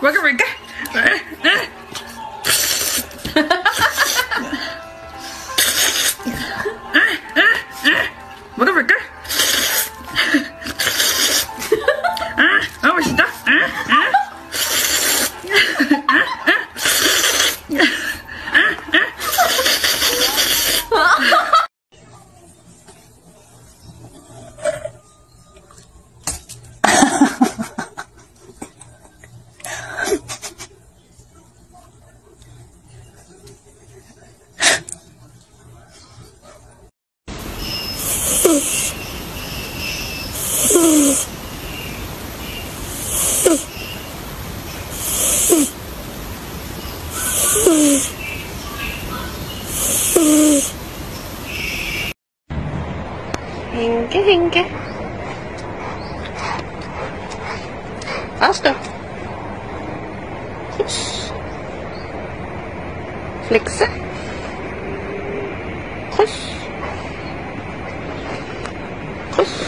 わかるか Hinke, hinke. Aster. Flikse. Kus. Kus.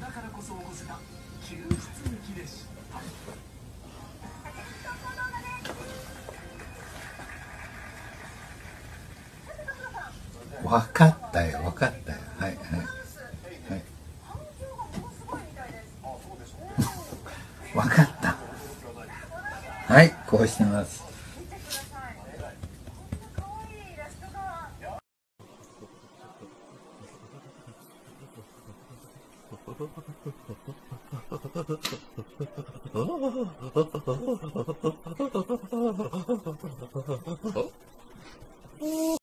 だからこそ起こせた救出劇でした。わかったよわかったよ。はいはいはい。わかった。はいこうしてます Oh.